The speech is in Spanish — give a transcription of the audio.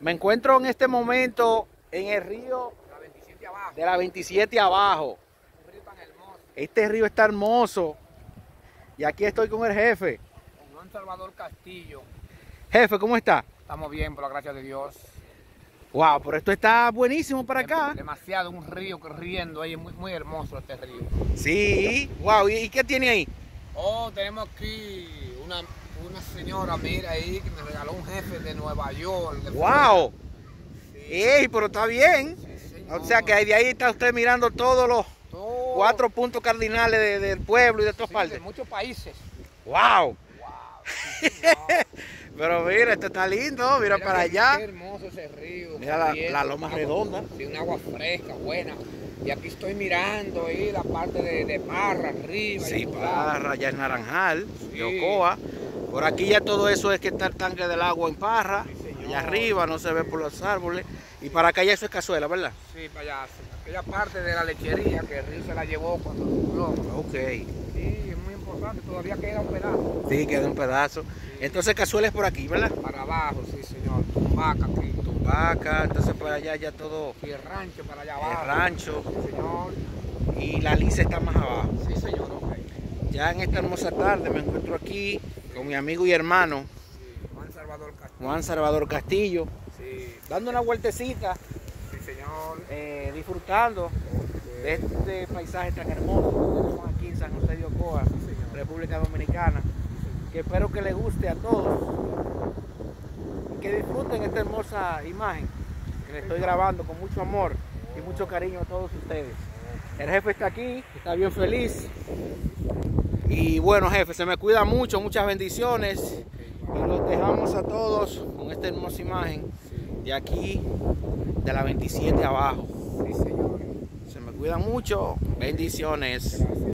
Me encuentro en este momento en el río La 27 abajo. de la 27 abajo. Un río tan hermoso. Este río está hermoso. Y aquí estoy con el jefe. Con Juan Salvador Castillo. Jefe, ¿cómo está? Estamos bien, por la gracia de Dios. Wow, pero esto está buenísimo para acá. Demasiado, un río corriendo ahí, muy, muy hermoso este río. Sí, wow, ¿y y qué tiene ahí? Oh, tenemos aquí una, una señora, mira ahí, que me regaló un jefe de Nueva York. de Wow. Sí, Ey, pero está bien. sí. O sea que de ahí está usted mirando todos los Todo- cuatro puntos cardinales de- del pueblo y de todas sí, partes. de muchos países. Wow. Wow. Pero mira, esto está lindo, mira para allá. Qué hermoso ese río. Mira la- la loma redonda. Sí, un agua fresca, buena. Y aquí estoy mirando ahí la parte de, de Parra arriba. Sí. Parra, ya es Naranjal, Sí. de Ocoa. Por aquí ya todo eso es que está el tanque del agua en Parra. Sí. Allá arriba no se ve por los árboles. Y para acá ya eso es cazuela, ¿verdad? Sí, para allá. Aquella parte de la lechería que el río se la llevó cuando subió. Ok. Sí, es muy importante. Todavía queda un pedazo. Sí, queda un pedazo. Entonces cazuela es por aquí, ¿verdad? Para abajo, sí, señor. Tumbaca aquí. Vaca, entonces por allá ya todo Y el rancho para allá el abajo. rancho. Sí, señor. Y la lisa está más abajo. Sí, señor. ok. Ya en esta hermosa tarde me encuentro aquí con mi amigo y hermano Sí, Juan Salvador Castillo. Juan Salvador Castillo, Sí, dando una vueltecita, sí, señor. eh, disfrutando de este paisaje tan hermoso que tenemos aquí en San José de Ocoa, República Dominicana, que espero que les guste a todos y que disfruten esta hermosa imagen que les estoy grabando con mucho amor y mucho cariño a todos ustedes. El jefe está aquí, está bien feliz. Y bueno, jefe, se me cuida mucho, muchas bendiciones. Y los dejamos a todos con esta hermosa imagen de aquí, de la 27 abajo. Sí, señor. Se me cuidan mucho. Bendiciones. Gracias.